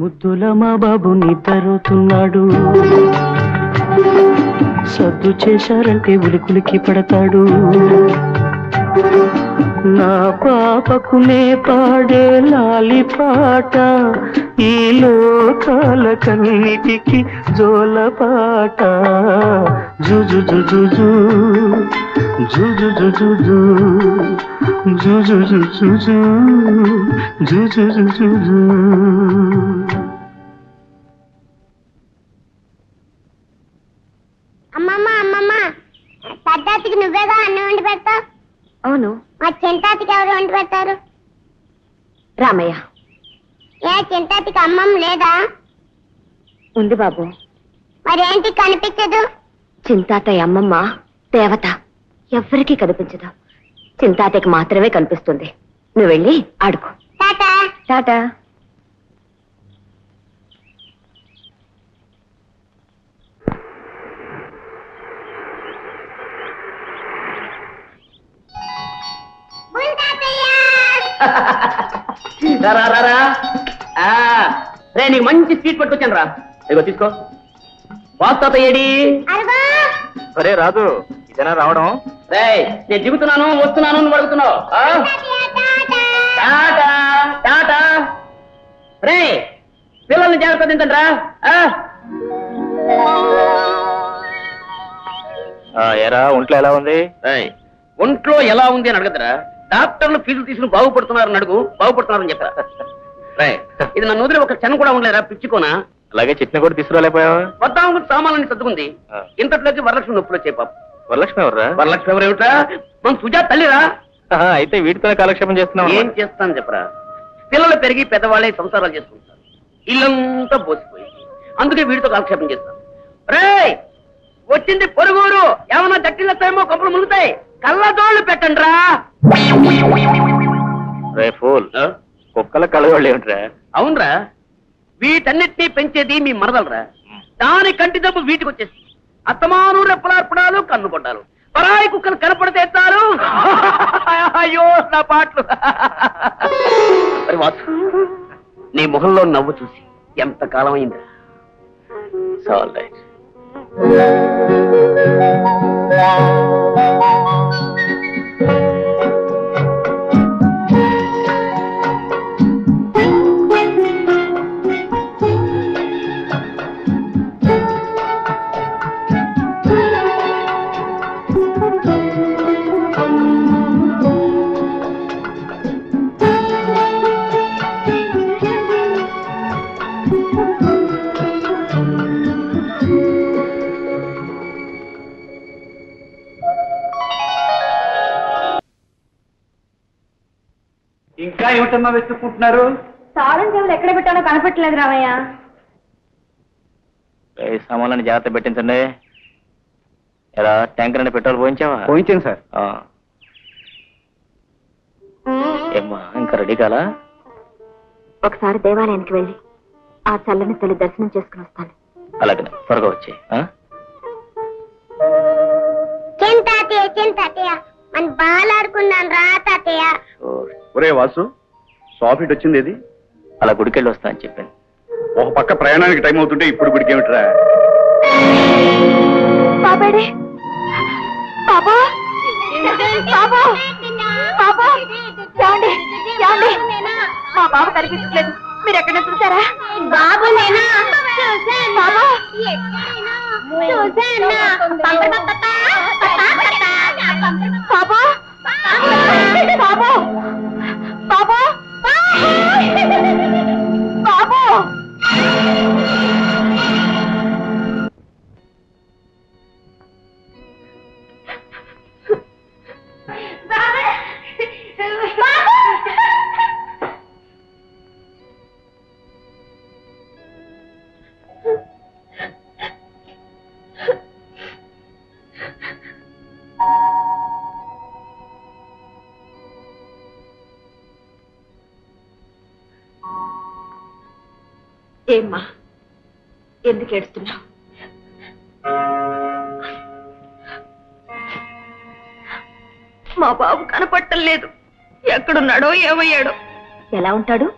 ముద్దుల మా బాబు నిద్రతున్నాడు సద్దు చేశారంటే ఉలికులికి పడతాడు. నా పాపకు నే పాడే లాలి పాట ఈ లోకాల కన్నిటికి జోల పాట జుజు జుజు జుజు జుజు జుజు జుజు జుజు అమ్మమ్మ అమ్మమ్మ పెద్దాతికి నువ్వేగా అన్నం వండి పెడతావు అవును మా చింతాతికి ఎవరు వండి పెడతారు? రామయ్య. ఏ చింతాతికి అమ్మమ్మ లేదా? ఉంది బాబు. మరేంటి కనిపించదు? చింతాతయ్య అమ్మమ్మ దేవత. ఎవ్వరికీ కనిపించదు. చింతాతయ్యకి మాత్రమే కనిపిస్తుంది. నువ్వు వెళ్ళి ఆడుకో. తాత టాటా. రా రా రా ఆ, రే నీకు మంచి స్వీట్ పట్టుకొచ్చాను రా. ఇగో తీసుకో. వాస్తాత ఏడి? సరే రాదు ఇదేనా రావడం? రే నేను దిగుతున్నాను వస్తున్నాను నువ్వు అడుగుతున్నావు. ఆ? తాతయ్య తాత టాటా టాటా. రే పిల్లల్ని జాగ్రత్త తింటండి రా. ఆ? ఆ, ఏరా ఒంట్లో ఎలా ఉంది? రేయ్, ఒంట్లో ఎలా ఉంది అని అడగదురా డాక్టర్లు ఫీజులు తీసుకుని బాగుపడుతున్నారని అడుగు బాగుపడుతున్నారని చెప్పరా? ఇది నన్ను వదిలి ఒక క్షణం కూడా ఉండలేరా పిచ్చుకోనా? అలాగే చట్నీ కూడా తీసుకురాలేపోయావా వద్దాము సామాన్లని సర్దుకుంది. ఇంతట్లోకి వరలక్ష్మి నొప్పులు వచ్చాయి పాప. వరలక్ష్మి ఎవర్రా? వరలక్ష్మి ఎవరేమిట్రా మన సుజాత తల్లిరా. అయితే వీటితోనే కాలక్షేపం చేస్తున్నావు ఏం చేస్తాను చెప్పరా? పిల్లలు పెరిగి పెద్దవాళ్ళే సంసారాలు చేసుకుంటారు ఇల్లంతా పోసిపోయింది అందుకే వీడితో కాలక్షేపం చేస్తాను. రే వచ్చింది పొరుగురు ఏమన్నా జట్టిల్లతాయేమో కంపలు మునుగుతాయి. కళ్ళజోళ్ళు పెట్టండి రా రే ఫూల్ కుక్కల కలవాళ్ళు ఏమిట్రా? అవునరా. వీటన్నిటినీ పెంచేది మీ మరదలరా. దాని కంటి దెబ్బ వీటికి వచ్చేసి అత్తమాను రెప్పలార్పడాలు కన్ను కొట్టాలు పరాయి కుక్కలు కనపడితే ఎత్తారు అయ్యో నా పాటలు. మరి వాసు నీ మొహంలో నవ్వు చూసి ఎంత కాలం అయిందా రైట్ ఏమిటమ్మా వెతుక్కుంటున్నారు? తాళం చెవులు ఎక్కడ పెట్టాలో కనపట్టలేదు రామయ్య. ఈ సామాన్లను జాగ్రత్త పెట్టించండి. ఎలా ట్యాంకర్ అని పెట్రోల్ పోయించావా? పోయించాను సార్. ఆ. ఏమ్మా ఇంకా రెడీ కాలా? ఒకసారి దేవాలయానికి వెళ్ళి ఆ చల్లని తల్లి దర్శనం చేసుకుని వస్తాను. అలాగే త్వరగా వచ్చే చింతాతయ్య చింతాతయ్య. మన బాల్ ఆడుకుందాం రా తాతయ్య. ఒరే వాసు సాఫీట్ వచ్చింది ఇది అలా గుడికెళ్ళి వస్తా అని చెప్పింది ఒక పక్క ప్రయాణానికి టైం అవుతుంటే ఇప్పుడు గుడికి ఏమిట్రా? బాబాడే బాబా. బాబా. బాబా. ఏమండి? ఏమండి? మా బాబు కనిపించట్లేదు. మీరు ఎక్కడ చూసారా బాబు నేనా? బాబు? బాబా ఏమ్మా? ఎందుకు ఏడుస్తున్నావు? మా బాబు కనపట్టం లేదు. ఎక్కడున్నాడో ఏమయ్యాడో. ఎలా ఉంటాడు?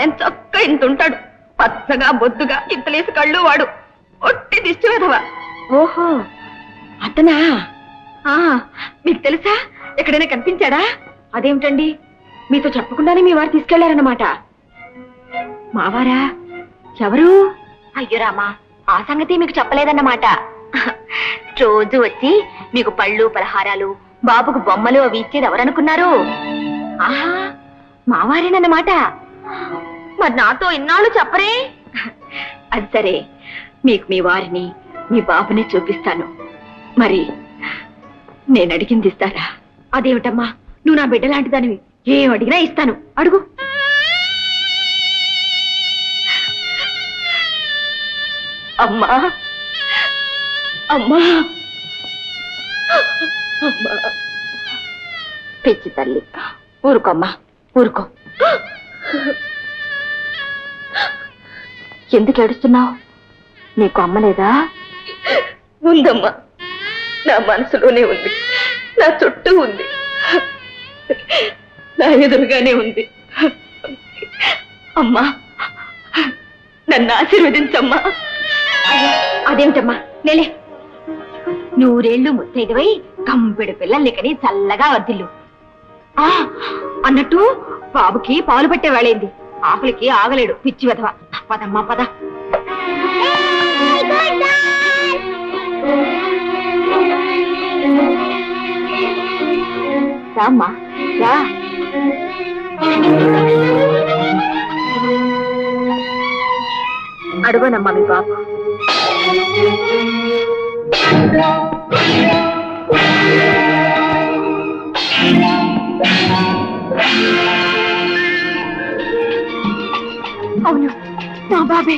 ఎంత చక్క ఇంత ఉంటాడు. పచ్చగా బొద్దుగా ఇంతలేసి కళ్ళు వాడు. ఒట్టి దిష్టి వెధవా ఓహో అతనా? ఆ, మీకు తెలుసా? ఎక్కడైనా కనిపించాడా? అదేమిటండి? మీతో చెప్పకుండానే మీ వారు తీసుకెళ్ళారన్నమాట. మావారా? ఎవరు? అయ్యో రామా ఆ సంగతి మీకు చెప్పలేదన్నమాట. రోజు వచ్చి మీకు పళ్ళు పలహారాలు బాబుకు బొమ్మలు అవి ఇచ్చేది ఎవరనుకున్నారు? ఆహా మావారేనన్నమాట. మరి నాతో ఇన్నాళ్ళు చెప్పరే? అది సరే మీకు మీ వారిని మీ బాబుని చూపిస్తాను. మరి నేను అడిగింది ఇస్తారా? అదేమిటమ్మా నువ్వు నా బిడ్డ లాంటి దానివి ఏం అడిగినా ఇస్తాను. అడుగు. అమ్మా. అమ్మా. అమ్మా. పిచ్చి తల్లి. ఊరుకోమ్మా. ఊరుకో. ఎందుకు ఏడుస్తున్నావు? నీకు అమ్మ లేదా? ఉందమ్మా. నా మనసులోనే ఉంది. నా చుట్టూ ఉంది. నా ఎదురుగానే ఉంది. అమ్మా. నన్ను ఆశీర్వదించమ్మా. అదేమిటమ్మా? నేలే. నూరేళ్ళు ముత్తైదువై కంపెడు పిల్లల్ని కని చల్లగా వర్దిల్లు ఆ అన్నట్టు బాబుకి పాలు పట్టే వేళైంది. ఆకలికి ఆగలేడు పిచ్చి వెధవ. పదమ్మా పద. రామ్మా రా. అడుగునమ్మా మీ బాబు. అవును. నా బాబే.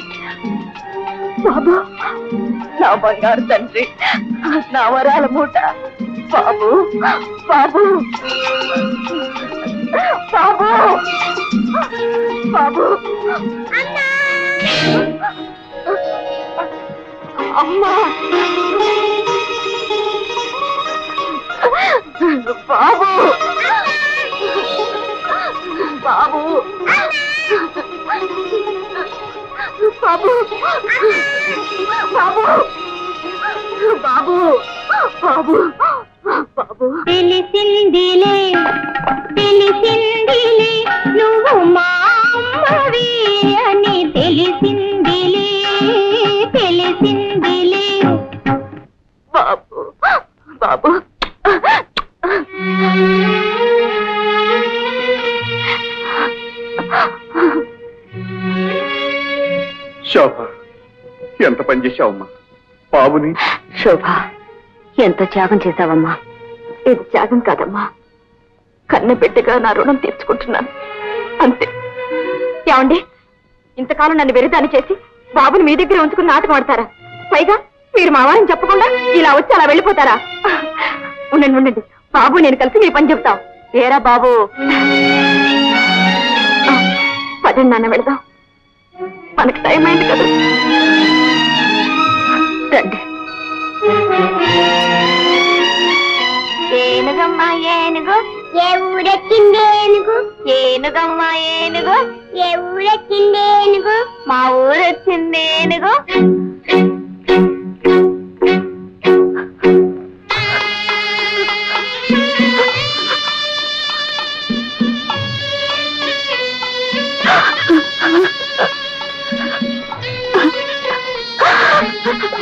బాబు. నా బంగారు తండ్రి. నా వరాల మూట. బాబు. బాబు. బాబు. బాబు. అన్నా. అమ్మా. బాబు. బాబు. బాబు. బాబు. బాబు. బాబు. బాబు. తెలిసిందిలే తెలిసిందిలే నువ్వు మా బాబు. శోభ ఎంత పని చేశావమ్మా? బాబుని? శోభ ఎంత త్యాగం చేశావమ్మా? ఇది త్యాగం కాదమ్మా. కన్న బిడ్డగా నా రుణం తీర్చుకుంటున్నాను. అంతే. ఏమండి? ఇంతకాలం నన్ను వెరిదాన్ని చేసి బాబుని మీ దగ్గర ఉంచుకుని నాటకం ఆడతారా? పైగా మీరు మా వారిని చెప్పకుండా ఇలా వచ్చి అలా వెళ్ళిపోతారా? ఉండండి ఉండండి. బాబు నేను కలిసి మీ పని చెప్తాం. ఏరా బాబు? పదండి నాన్న వెళదాం. మనకి టైం అయింది కదా. రండి. ఏనుగమ్మ ఏనుగు ఏ ఊరెక్కింది ఏనుగు? ఏనుగమ్మ ఏనుగు ఏ ఊరెక్కింది ఏనుగు? మా ఊరు వచ్చింది ఏనుగు.